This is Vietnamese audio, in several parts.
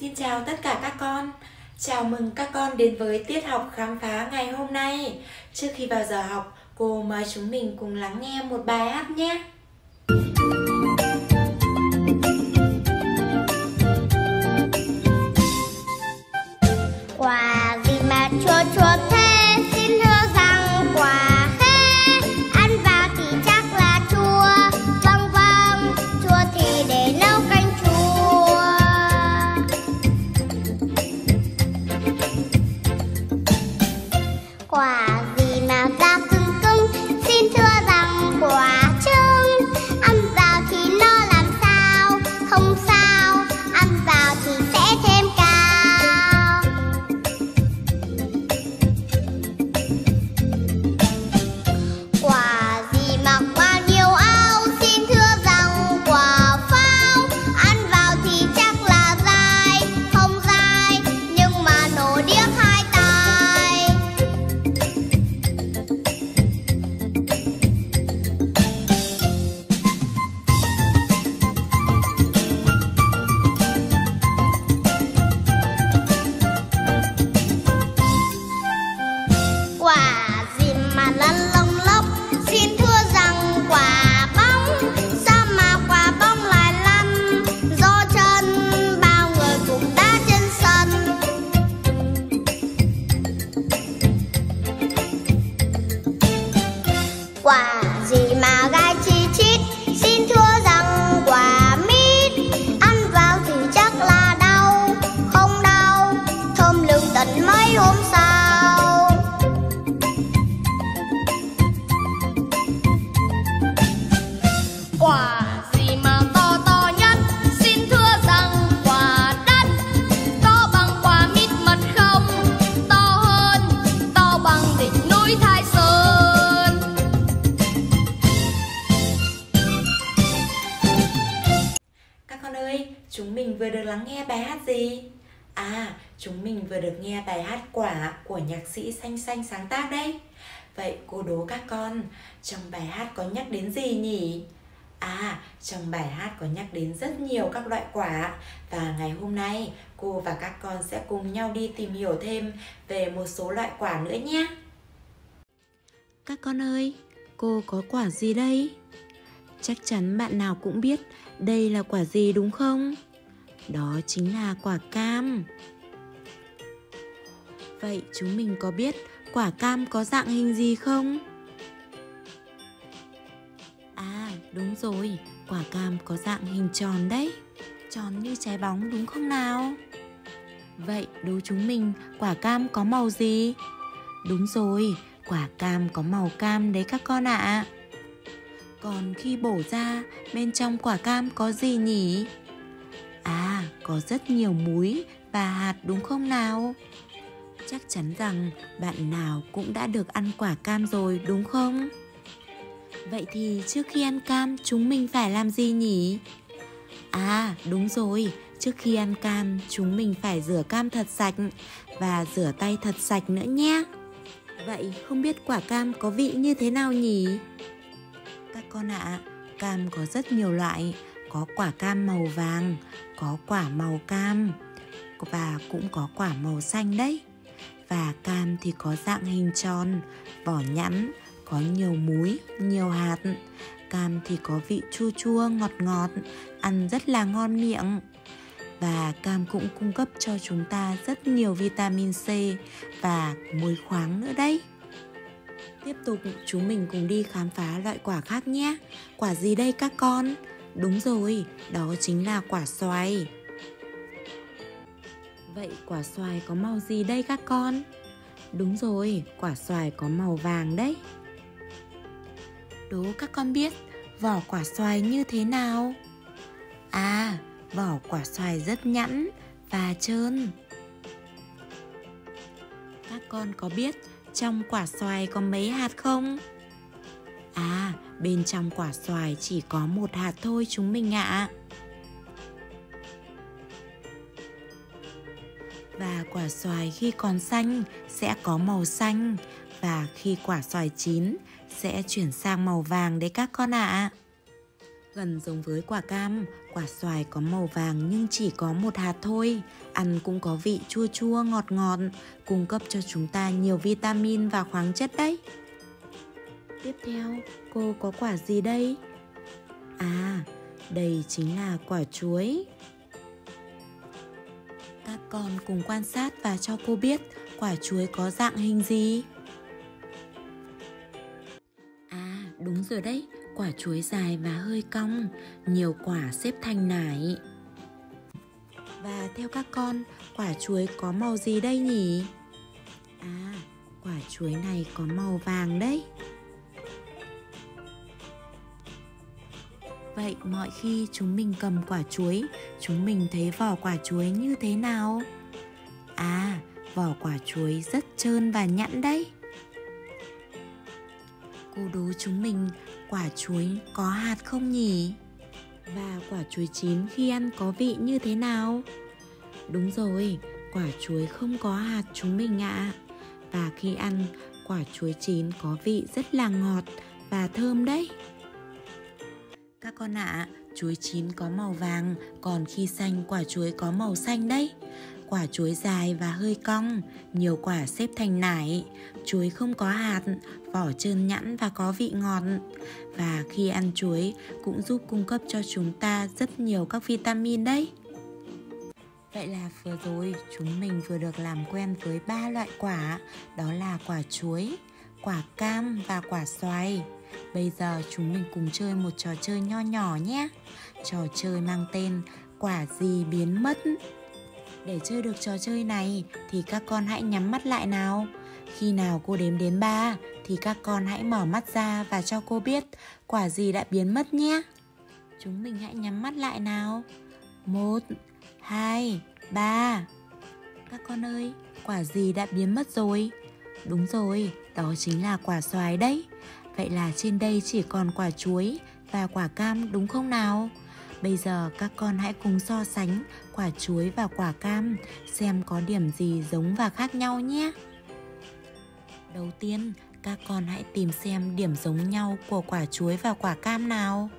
xin chào tất cả các con. Chào mừng các con đến với tiết học khám phá ngày hôm nay. Trước khi vào giờ học, cô mời chúng mình cùng lắng nghe một bài hát nhé. Mấy hôm sau. Quả gì mà to to nhất? Xin thưa rằng quả đất To bằng quả mít mật không? To hơn To bằng đỉnh núi Thái Sơn. Các con ơi, chúng mình vừa được lắng nghe bài hát gì? À, chúng mình vừa được nghe bài hát Quả của nhạc sĩ Xanh Xanh sáng tác đấy. Vậy cô đố các con, trong bài hát có nhắc đến gì nhỉ? À, trong bài hát có nhắc đến rất nhiều các loại quả và ngày hôm nay cô và các con sẽ cùng nhau đi tìm hiểu thêm về một số loại quả nữa nhé. Các con ơi, cô có quả gì đây? Chắc chắn bạn nào cũng biết đây là quả gì đúng không? Đó chính là quả cam. Vậy chúng mình có biết quả cam có dạng hình gì không? À, đúng rồi, quả cam có dạng hình tròn đấy. Tròn như trái bóng đúng không nào? Vậy đố chúng mình quả cam có màu gì? Đúng rồi, quả cam có màu cam đấy các con ạ. Còn khi bổ ra, bên trong quả cam có gì nhỉ? Có rất nhiều múi và hạt đúng không nào? Chắc chắn rằng bạn nào cũng đã được ăn quả cam rồi đúng không? Vậy thì trước khi ăn cam chúng mình phải làm gì nhỉ? À, đúng rồi, trước khi ăn cam chúng mình phải rửa cam thật sạch và rửa tay thật sạch nữa nhé. Vậy không biết quả cam có vị như thế nào nhỉ? Các con ạ, cam có rất nhiều loại, có quả cam màu vàng, có quả màu cam và cũng có quả màu xanh đấy. Và cam thì có dạng hình tròn, vỏ nhẵn, có nhiều múi, nhiều hạt. Cam thì có vị chua chua, ngọt ngọt, ăn rất là ngon miệng. Và cam cũng cung cấp cho chúng ta rất nhiều vitamin C và muối khoáng nữa đấy. Tiếp tục chúng mình cùng đi khám phá loại quả khác nhé. Quả gì đây các con? Đúng rồi, đó chính là quả xoài. Vậy quả xoài có màu gì đây các con? Đúng rồi, quả xoài có màu vàng đấy. Đố các con biết vỏ quả xoài như thế nào? À, vỏ quả xoài rất nhẵn và trơn. Các con có biết trong quả xoài có mấy hạt không? À, bên trong quả xoài chỉ có một hạt thôi chúng mình ạ. Và quả xoài khi còn xanh sẽ có màu xanh và khi quả xoài chín sẽ chuyển sang màu vàng đấy các con ạ. Gần giống với quả cam, quả xoài có màu vàng nhưng chỉ có một hạt thôi. ăn cũng có vị chua chua ngọt ngọt, cung cấp cho chúng ta nhiều vitamin và khoáng chất đấy. Tiếp theo, cô có quả gì đây? À, đây chính là quả chuối. Các con cùng quan sát và cho cô biết quả chuối có dạng hình gì. À, đúng rồi đấy, quả chuối dài và hơi cong, nhiều quả xếp thành nải. Và theo các con, quả chuối có màu gì đây nhỉ? À, quả chuối này có màu vàng đấy. Vậy mọi khi chúng mình cầm quả chuối, chúng mình thấy vỏ quả chuối như thế nào? À, vỏ quả chuối rất trơn và nhẵn đấy. Cô đố chúng mình quả chuối có hạt không nhỉ? Và quả chuối chín khi ăn có vị như thế nào? Đúng rồi, quả chuối không có hạt chúng mình ạ. À. Và khi ăn, quả chuối chín có vị rất là ngọt và thơm đấy. Các con ạ, à, chuối chín có màu vàng, còn khi xanh quả chuối có màu xanh đấy. Quả chuối dài và hơi cong, nhiều quả xếp thành nải, chuối không có hạt, vỏ trơn nhẵn và có vị ngọt. Và khi ăn chuối cũng giúp cung cấp cho chúng ta rất nhiều các vitamin đấy. Vậy là vừa rồi chúng mình vừa được làm quen với ba loại quả, đó là quả chuối, quả cam và quả xoài. Bây giờ chúng mình cùng chơi một trò chơi nho nhỏ nhé. Trò chơi mang tên quả gì biến mất. Để chơi được trò chơi này thì các con hãy nhắm mắt lại nào. Khi nào cô đếm đến 3 thì các con hãy mở mắt ra và cho cô biết quả gì đã biến mất nhé. Chúng mình hãy nhắm mắt lại nào. 1 2 3 Các con ơi, quả gì đã biến mất rồi? Đúng rồi, đó chính là quả xoài đấy. Vậy là trên đây chỉ còn quả chuối và quả cam đúng không nào? Bây giờ các con hãy cùng so sánh quả chuối và quả cam xem có điểm gì giống và khác nhau nhé. Đầu tiên, các con hãy tìm xem điểm giống nhau của quả chuối và quả cam nào.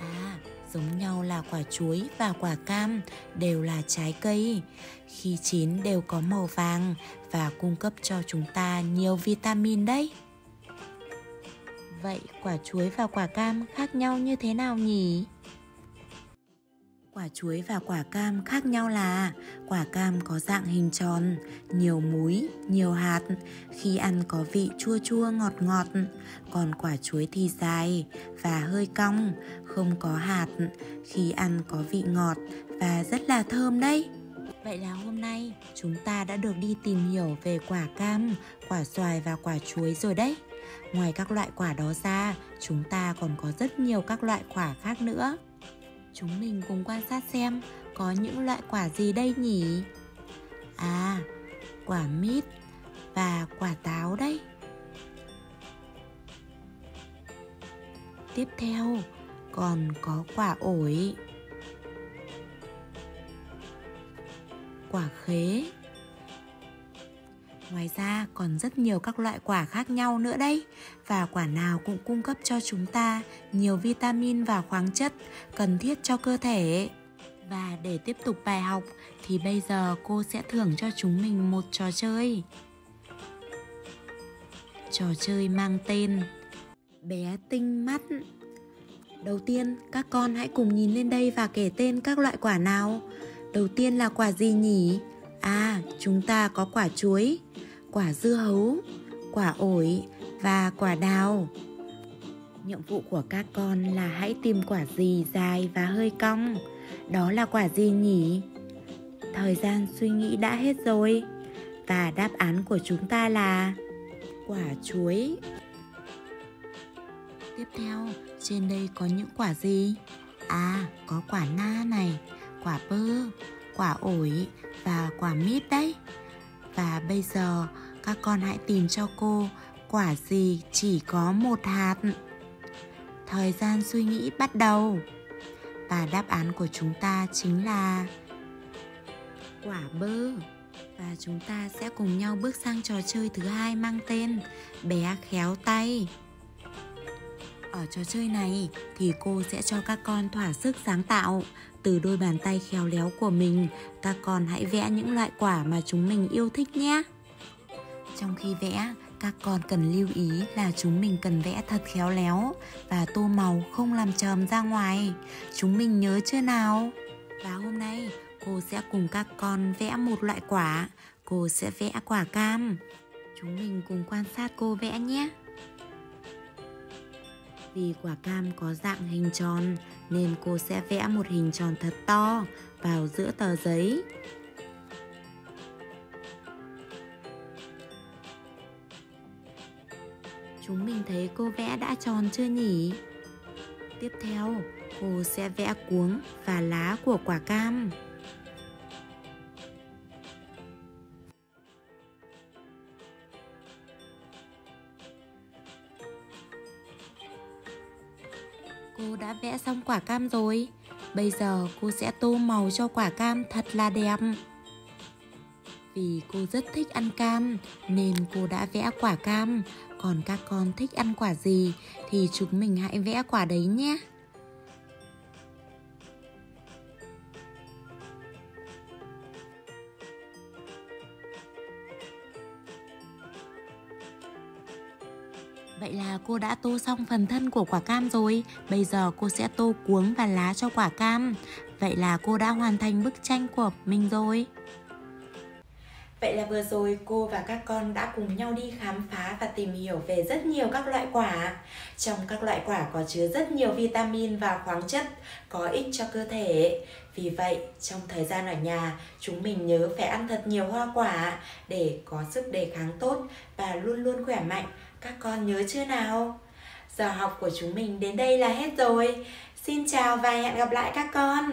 À, giống nhau là quả chuối và quả cam đều là trái cây. Khi chín đều có màu vàng và cung cấp cho chúng ta nhiều vitamin đấy. Vậy quả chuối và quả cam khác nhau như thế nào nhỉ? Quả chuối và quả cam khác nhau là quả cam có dạng hình tròn, nhiều múi, nhiều hạt, khi ăn có vị chua chua ngọt ngọt, còn quả chuối thì dài và hơi cong, không có hạt, khi ăn có vị ngọt và rất là thơm đấy. Vậy là hôm nay chúng ta đã được đi tìm hiểu về quả cam, quả xoài và quả chuối rồi đấy. Ngoài các loại quả đó ra, chúng ta còn có rất nhiều các loại quả khác nữa. Chúng mình cùng quan sát xem có những loại quả gì đây nhỉ? À, quả mít và quả táo đấy. Tiếp theo còn có quả ổi, quả khế Ngoài ra còn rất nhiều các loại quả khác nhau nữa đấy và quả nào cũng cung cấp cho chúng ta nhiều vitamin và khoáng chất cần thiết cho cơ thể. Và để tiếp tục bài học thì bây giờ cô sẽ thưởng cho chúng mình một trò chơi. Trò chơi mang tên Bé tinh mắt. Đầu tiên, các con hãy cùng nhìn lên đây và kể tên các loại quả nào. Đầu tiên là quả gì nhỉ? À, chúng ta có quả chuối, quả dưa hấu, quả ổi và quả đào. Nhiệm vụ của các con là hãy tìm quả gì dài và hơi cong. Đó là quả gì nhỉ? Thời gian suy nghĩ đã hết rồi. Và đáp án của chúng ta là quả chuối. Tiếp theo, trên đây có những quả gì? À, có quả na này, quả bơ, quả ổi và quả mít đấy. Và bây giờ, các con hãy tìm cho cô quả gì chỉ có một hạt. Thời gian suy nghĩ bắt đầu. Và đáp án của chúng ta chính là quả bơ. Và chúng ta sẽ cùng nhau bước sang trò chơi thứ hai mang tên bé khéo tay. Ở trò chơi này thì cô sẽ cho các con thỏa sức sáng tạo. Từ đôi bàn tay khéo léo của mình, các con hãy vẽ những loại quả mà chúng mình yêu thích nhé. Trong khi vẽ, các con cần lưu ý là chúng mình cần vẽ thật khéo léo và tô màu không làm trầm ra ngoài. Chúng mình nhớ chưa nào? Và hôm nay cô sẽ cùng các con vẽ một loại quả. Cô sẽ vẽ quả cam. Chúng mình cùng quan sát cô vẽ nhé. Vì quả cam có dạng hình tròn nên cô sẽ vẽ một hình tròn thật to vào giữa tờ giấy. Chúng mình thấy cô vẽ đã tròn chưa nhỉ? Tiếp theo, cô sẽ vẽ cuống và lá của quả cam. Cô đã vẽ xong quả cam rồi. Bây giờ cô sẽ tô màu cho quả cam thật là đẹp. Vì cô rất thích ăn cam, nên cô đã vẽ quả cam. Còn các con thích ăn quả gì thì chúng mình hãy vẽ quả đấy nhé. Vậy là cô đã tô xong phần thân của quả cam rồi Bây giờ cô sẽ tô cuống và lá cho quả cam Vậy là cô đã hoàn thành bức tranh của mình rồi Vậy là vừa rồi cô và các con đã cùng nhau đi khám phá và tìm hiểu về rất nhiều các loại quả. Trong các loại quả có chứa rất nhiều vitamin và khoáng chất có ích cho cơ thể. Vì vậy, trong thời gian ở nhà, chúng mình nhớ phải ăn thật nhiều hoa quả để có sức đề kháng tốt và luôn luôn khỏe mạnh. Các con nhớ chưa nào? Giờ học của chúng mình đến đây là hết rồi. Xin chào và hẹn gặp lại các con.